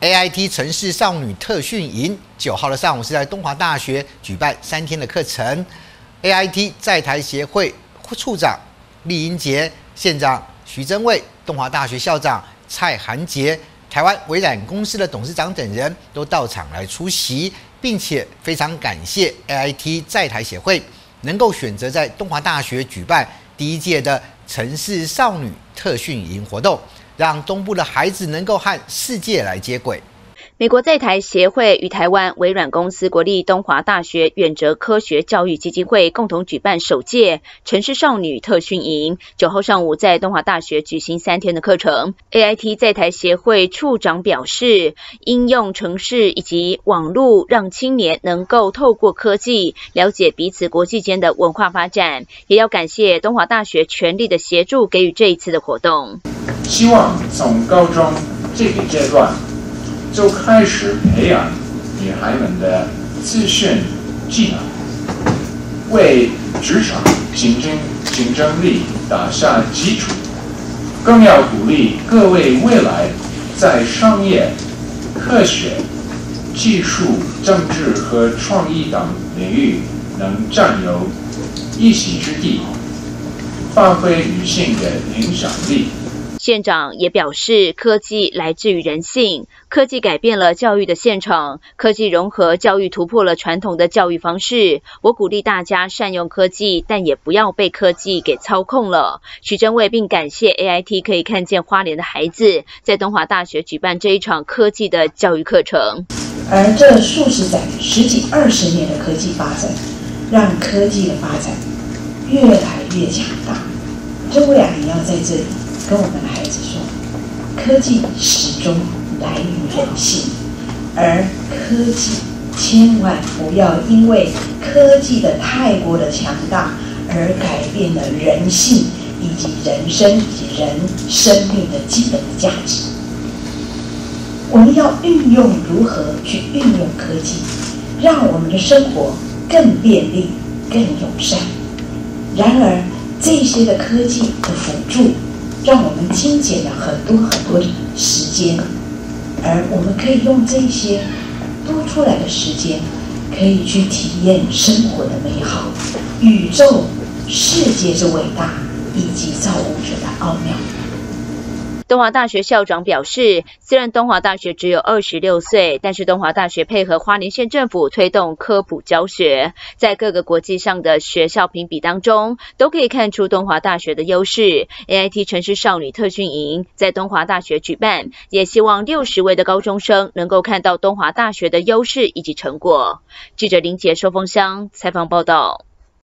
AIT 城市少女特训营九号的上午是在东华大学举办三天的课程。AIT 在台协会处长厉英杰、县长徐增卫、东华大学校长蔡涵杰、台湾微软公司的董事长等人都到场来出席，并且非常感谢 AIT 在台协会能够选择在东华大学举办第一届的城市少女特训营活动。让东部的孩子能够和世界来接轨。美国在台协会与台湾微软公司国立东华大学远哲科学教育基金会共同举办首届城市少女特训营，九号上午在东华大学举行三天的课程。AIT 在台协会处长表示，应用城市以及网络，让青年能够透过科技了解彼此国际间的文化发展，也要感谢东华大学全力的协助，给予这一次的活动。希望从高中这个阶段就开始培养女孩们的资讯技能，为职场竞争竞争力打下基础。更要鼓励各位未来在商业、科学、技术、政治和创意等领域能占有一席之地，发挥女性的影响力。县长也表示，科技来自于人性，科技改变了教育的现场，科技融合教育，突破了传统的教育方式。我鼓励大家善用科技，但也不要被科技给操控了。徐正卫并感谢 AIT 可以看见花莲的孩子在东华大学举办这一场科技的教育课程。而这数十载、十几二十年的科技发展，让科技的发展越来越强大。正卫啊，你要在这里。跟我们的孩子说，科技始终来于人性，而科技千万不要因为科技的太过的强大而改变了人性以及人生以及人生命的基本的价值。我们要运用如何去运用科技，让我们的生活更便利、更友善。然而，这些的科技的辅助。让我们精简了很多很多的时间，而我们可以用这些多出来的时间，可以去体验生活的美好、宇宙、世界之伟大以及造物者的奥妙。东华大学校长表示，虽然东华大学只有二十六岁，但是东华大学配合花莲县政府推动科普教学，在各个国际上的学校评比当中，都可以看出东华大学的优势。AIT 城市少女特训营在东华大学举办，也希望六十位的高中生能够看到东华大学的优势以及成果。记者林杰收风箱采访报道。